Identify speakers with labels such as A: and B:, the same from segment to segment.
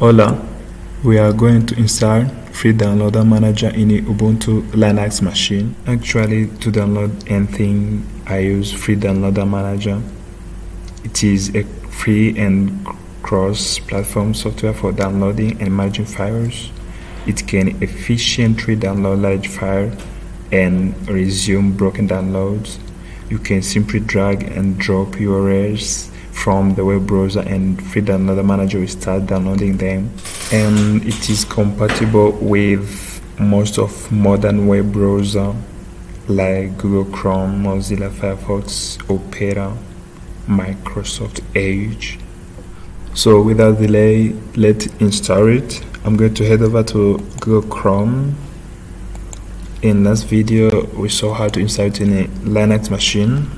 A: Hola, we are going to install free downloader manager in a Ubuntu Linux machine. Actually, to download anything, I use free downloader manager. It is a free and cross-platform software for downloading and managing files. It can efficiently download large files and resume broken downloads. You can simply drag and drop URLs from the web browser and free downloader manager will start downloading them and it is compatible with most of modern web browser like Google Chrome, Mozilla Firefox, Opera, Microsoft Edge. So without delay, let's install it. I'm going to head over to Google Chrome. In last video, we saw how to install it in a Linux machine.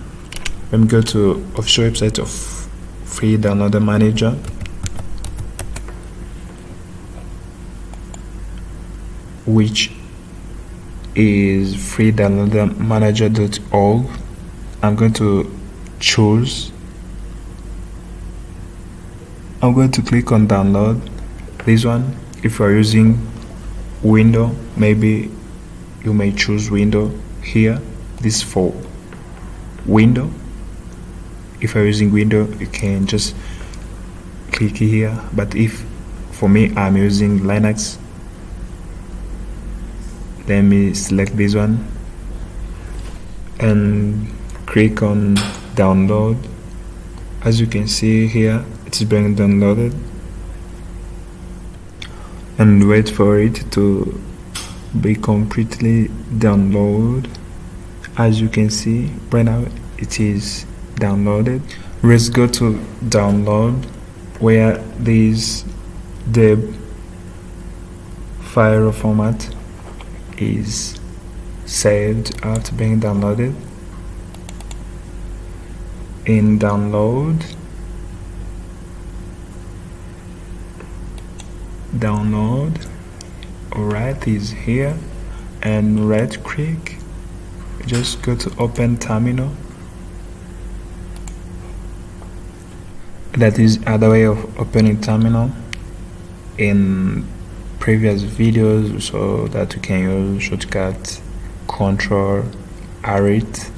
A: Let me go to official website of free downloader manager. Which is freedownloadermanager.org I'm going to choose. I'm going to click on download. This one if you are using window maybe you may choose window here. This for window if you're using window you can just click here. But if for me I'm using Linux let me select this one and click on download. As you can see here it's being downloaded. And wait for it to be completely downloaded. As you can see right now it is downloaded. Let's go to download where this deb file format is saved after being downloaded. In download download alright is here. And right click just go to open terminal that is other way of opening terminal in previous videos. So that you can use shortcut control alt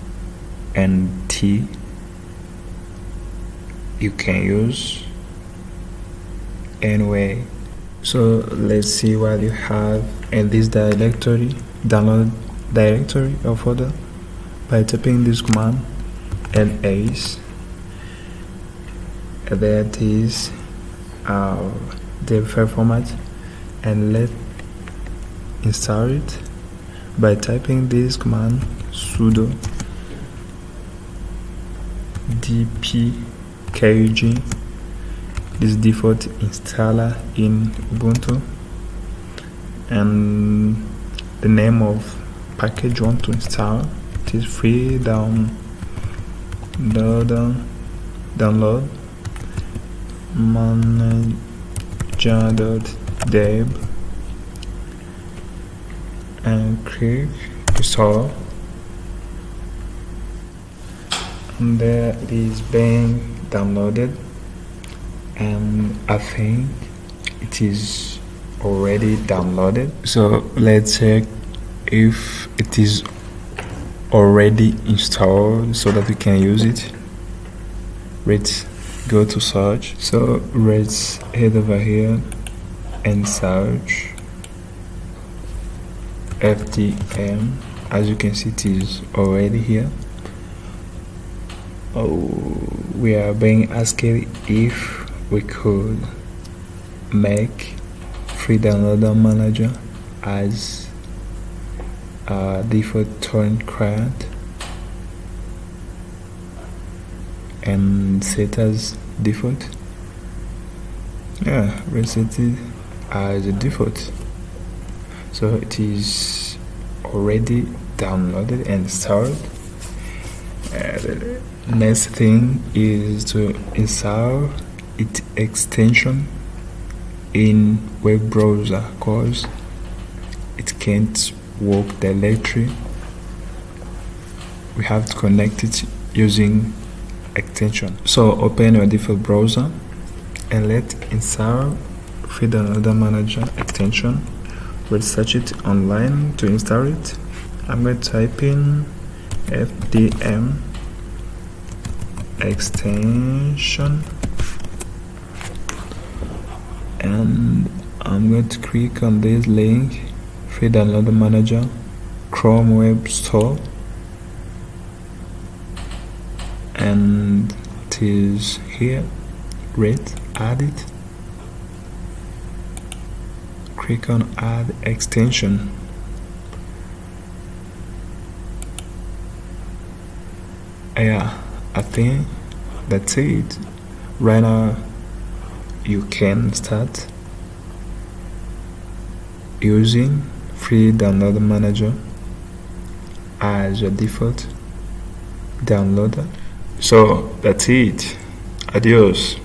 A: and T. You can use anyway. So let's see what you have in this directory download directory or folder by typing this command ls that is uh, the file format and let install it by typing this command sudo dpkg. This default installer in ubuntu and the name of package you want to install it is free down download download manager.deb and click install and there it is being downloaded and I think it is already downloaded. So let's check if it is already installed so that we can use it. Let's go to search. So let's head over here and search. FDM as you can see it is already here. Oh we are being asked if we could make free downloader manager as a default torrent client and set as default? Yeah reset it as a default? So it is already downloaded and installed. Uh, the next thing is to install its extension in web browser because it can't work directly. We have to connect it using extension. So open your default browser and let install free downloader manager extension. We'll search it online to install it. I'm going to type in FDM extension. And I'm going to click on this link free downloader manager Chrome web store and it is here Rate. add it. Click on add extension. Yeah I think that's it. Right now you can start using free download manager as your default downloader so that's it. Adios